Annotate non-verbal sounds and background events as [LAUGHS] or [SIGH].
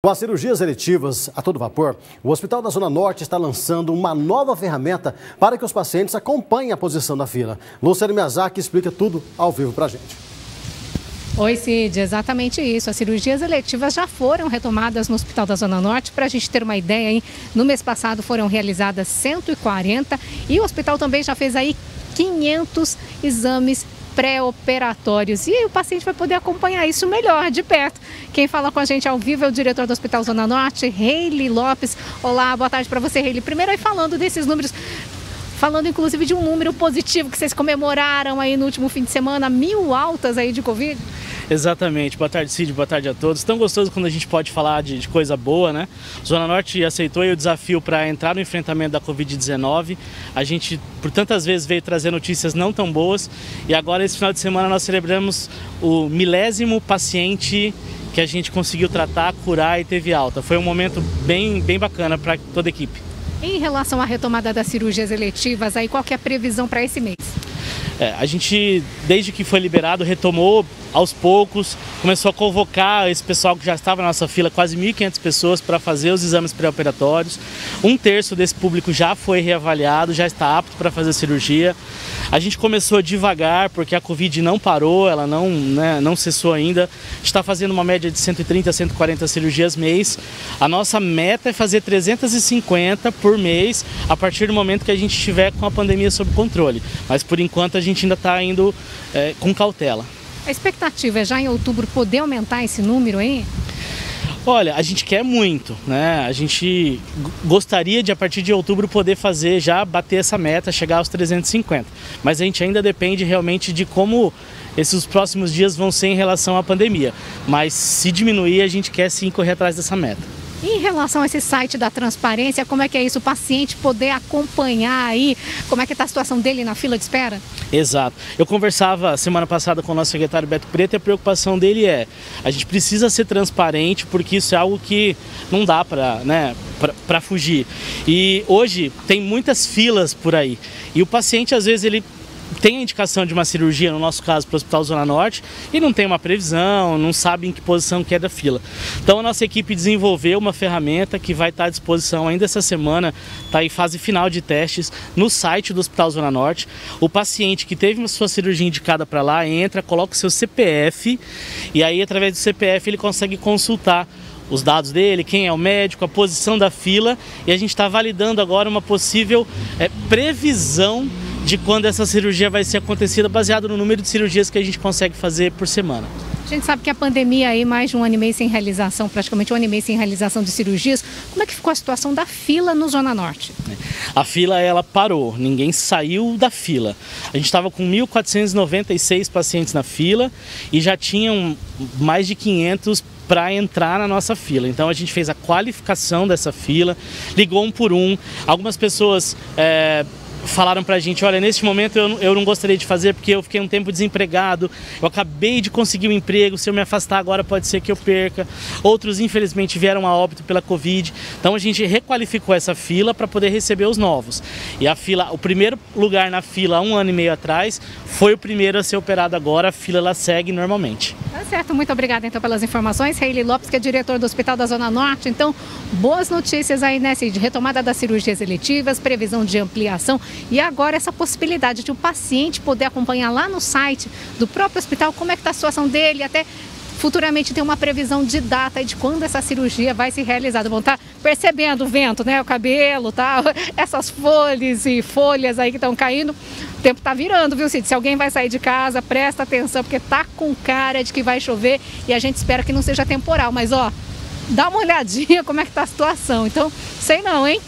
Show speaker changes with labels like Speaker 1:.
Speaker 1: Com as cirurgias eletivas a todo vapor, o Hospital da Zona Norte está lançando uma nova ferramenta para que os pacientes acompanhem a posição da fila. Luciano Miyazaki explica tudo ao vivo para a gente.
Speaker 2: Oi, Cid, exatamente isso. As cirurgias eletivas já foram retomadas no Hospital da Zona Norte. Para a gente ter uma ideia, hein? no mês passado foram realizadas 140 e o hospital também já fez aí 500 exames pré-operatórios. E o paciente vai poder acompanhar isso melhor, de perto. Quem fala com a gente ao vivo é o diretor do Hospital Zona Norte, Reile Lopes. Olá, boa tarde para você, Reile. Primeiro aí falando desses números falando inclusive de um número positivo que vocês comemoraram aí no último fim de semana, mil altas aí de Covid.
Speaker 3: Exatamente. Boa tarde, Cid. Boa tarde a todos. Tão gostoso quando a gente pode falar de, de coisa boa, né? Zona Norte aceitou o desafio para entrar no enfrentamento da Covid-19. A gente, por tantas vezes, veio trazer notícias não tão boas. E agora, esse final de semana, nós celebramos o milésimo paciente que a gente conseguiu tratar, curar e teve alta. Foi um momento bem, bem bacana para toda a equipe.
Speaker 2: Em relação à retomada das cirurgias eletivas, aí qual que é a previsão para esse mês?
Speaker 3: É, a gente, desde que foi liberado, retomou aos poucos, começou a convocar esse pessoal que já estava na nossa fila, quase 1.500 pessoas, para fazer os exames pré-operatórios. Um terço desse público já foi reavaliado, já está apto para fazer cirurgia. A gente começou devagar, porque a Covid não parou, ela não, né, não cessou ainda. A está fazendo uma média de 130 a 140 cirurgias mês. A nossa meta é fazer 350 por mês, a partir do momento que a gente estiver com a pandemia sob controle. Mas por enquanto a gente ainda está indo é, com cautela.
Speaker 2: A expectativa é já em outubro poder aumentar esse número, hein?
Speaker 3: Olha, a gente quer muito, né? A gente gostaria de, a partir de outubro, poder fazer, já bater essa meta, chegar aos 350. Mas a gente ainda depende realmente de como esses próximos dias vão ser em relação à pandemia. Mas se diminuir, a gente quer sim correr atrás dessa meta.
Speaker 2: Em relação a esse site da transparência, como é que é isso? O paciente poder acompanhar aí como é que está a situação dele na fila de espera?
Speaker 3: Exato. Eu conversava semana passada com o nosso secretário Beto Preto e a preocupação dele é a gente precisa ser transparente porque isso é algo que não dá para né, para fugir. E hoje tem muitas filas por aí. E o paciente às vezes ele tem a indicação de uma cirurgia, no nosso caso, para o Hospital Zona Norte, e não tem uma previsão, não sabe em que posição que é da fila. Então a nossa equipe desenvolveu uma ferramenta que vai estar à disposição ainda essa semana, está em fase final de testes, no site do Hospital Zona Norte. O paciente que teve uma sua cirurgia indicada para lá, entra, coloca o seu CPF, e aí através do CPF ele consegue consultar os dados dele, quem é o médico, a posição da fila, e a gente está validando agora uma possível é, previsão de quando essa cirurgia vai ser acontecida, baseado no número de cirurgias que a gente consegue fazer por semana.
Speaker 2: A gente sabe que a pandemia aí, mais de um ano e meio sem realização, praticamente um ano e meio sem realização de cirurgias. Como é que ficou a situação da fila no Zona Norte?
Speaker 3: A fila, ela parou, ninguém saiu da fila. A gente estava com 1.496 pacientes na fila e já tinham mais de 500 para entrar na nossa fila. Então a gente fez a qualificação dessa fila, ligou um por um. Algumas pessoas é, falaram pra gente, olha, neste momento eu, eu não gostaria de fazer porque eu fiquei um tempo desempregado, eu acabei de conseguir um emprego, se eu me afastar agora pode ser que eu perca. Outros, infelizmente, vieram a óbito pela Covid. Então a gente requalificou essa fila para poder receber os novos. E a fila, o primeiro lugar na fila um ano e meio atrás foi o primeiro a ser operado agora, a fila ela segue normalmente.
Speaker 2: Tá certo, muito obrigada então pelas informações. Reile Lopes, que é diretor do Hospital da Zona Norte. Então, boas notícias aí, né, de retomada das cirurgias eletivas, previsão de ampliação e agora essa possibilidade de o paciente poder acompanhar lá no site do próprio hospital como é que está a situação dele, até futuramente ter uma previsão de data de quando essa cirurgia vai ser realizada. Vão estar tá percebendo o vento, né? O cabelo, tá? [LAUGHS] Essas folhas e folhas aí que estão caindo. O tempo tá virando, viu, Cid? Se alguém vai sair de casa, presta atenção, porque tá com cara de que vai chover e a gente espera que não seja temporal. Mas, ó, dá uma olhadinha como é que tá a situação. Então, sei não, hein?